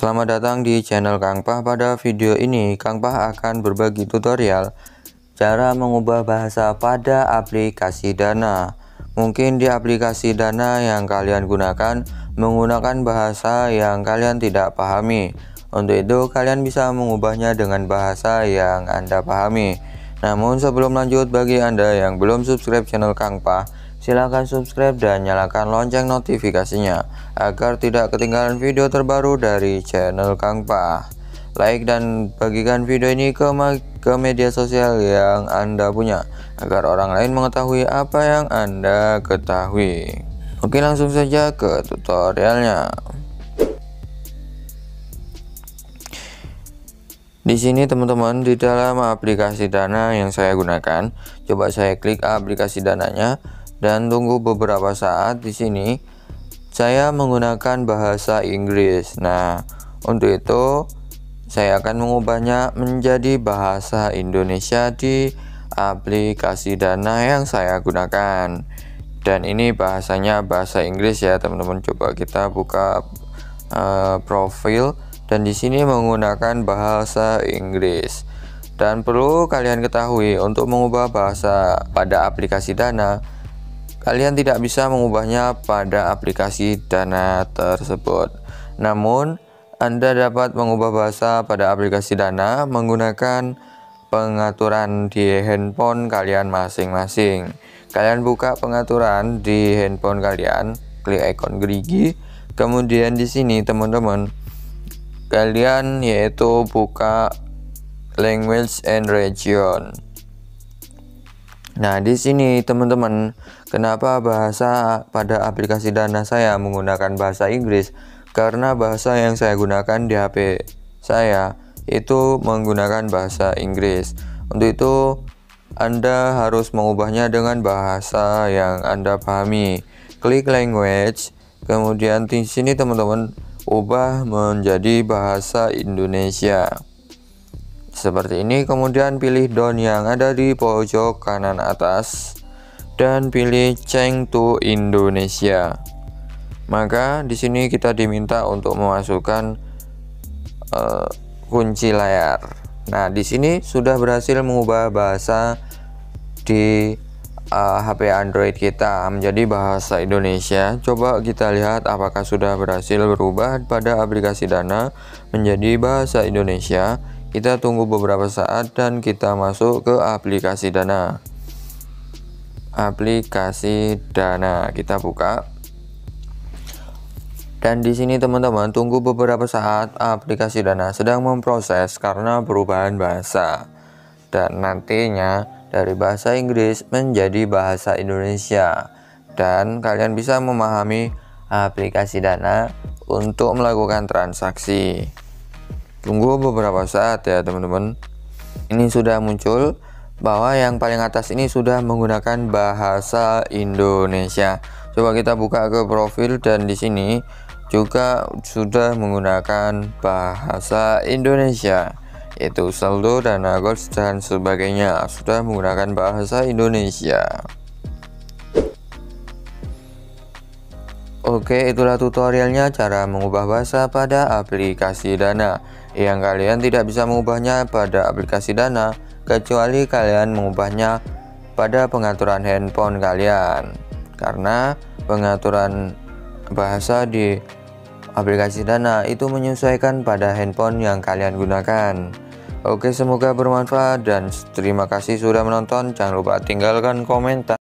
Selamat datang di channel Kang Pah. Pada video ini, Kang Pah akan berbagi tutorial cara mengubah bahasa pada aplikasi Dana. Mungkin di aplikasi Dana yang kalian gunakan menggunakan bahasa yang kalian tidak pahami. Untuk itu, kalian bisa mengubahnya dengan bahasa yang Anda pahami. Namun sebelum lanjut, bagi Anda yang belum subscribe channel Kang Pah, Silahkan subscribe dan nyalakan lonceng notifikasinya agar tidak ketinggalan video terbaru dari channel Kang Pa. Like dan bagikan video ini ke, ke media sosial yang Anda punya agar orang lain mengetahui apa yang Anda ketahui. Oke, langsung saja ke tutorialnya. Di sini teman-teman di dalam aplikasi Dana yang saya gunakan, coba saya klik aplikasi Dananya dan tunggu beberapa saat di sini saya menggunakan bahasa Inggris. Nah, untuk itu saya akan mengubahnya menjadi bahasa Indonesia di aplikasi Dana yang saya gunakan. Dan ini bahasanya bahasa Inggris ya, teman-teman. Coba kita buka uh, profil dan di sini menggunakan bahasa Inggris. Dan perlu kalian ketahui untuk mengubah bahasa pada aplikasi Dana Kalian tidak bisa mengubahnya pada aplikasi Dana tersebut. Namun, Anda dapat mengubah bahasa pada aplikasi Dana menggunakan pengaturan di handphone kalian masing-masing. Kalian buka pengaturan di handphone kalian, klik ikon gerigi, kemudian di sini teman-teman kalian yaitu buka language and region. Nah, di sini teman-teman, kenapa bahasa pada aplikasi Dana saya menggunakan bahasa Inggris? Karena bahasa yang saya gunakan di HP saya itu menggunakan bahasa Inggris. Untuk itu, Anda harus mengubahnya dengan bahasa yang Anda pahami. Klik language, kemudian di sini teman-teman ubah menjadi bahasa Indonesia seperti ini kemudian pilih down yang ada di pojok kanan atas dan pilih change to Indonesia. Maka di sini kita diminta untuk memasukkan uh, kunci layar. Nah di sini sudah berhasil mengubah bahasa di uh, eh, HP Android kita menjadi bahasa Indonesia. Coba kita lihat apakah sudah berhasil berubah pada aplikasi Dana menjadi bahasa Indonesia. Kita tunggu beberapa saat dan kita masuk ke aplikasi Dana. Aplikasi Dana kita buka. Dan di sini teman-teman tunggu beberapa saat aplikasi Dana sedang memproses karena perubahan bahasa. Dan nantinya dari bahasa Inggris menjadi bahasa Indonesia. Dan kalian bisa memahami aplikasi Dana untuk melakukan transaksi. Tunggu beberapa saat ya teman-teman. Ini sudah muncul bahwa yang paling atas ini sudah menggunakan bahasa Indonesia. Coba kita buka ke profil dan di sini juga sudah menggunakan bahasa Indonesia yaitu saldo dan goals dan sebagainya sudah menggunakan bahasa Indonesia. Oke, itulah tutorialnya cara mengubah bahasa pada aplikasi Dana yang kalian tidak bisa mengubahnya pada aplikasi Dana kecuali kalian mengubahnya pada pengaturan handphone kalian karena pengaturan bahasa di aplikasi Dana itu menyesuaikan pada handphone yang kalian gunakan. Oke, semoga bermanfaat dan terima kasih sudah menonton. Jangan lupa tinggalkan komentar.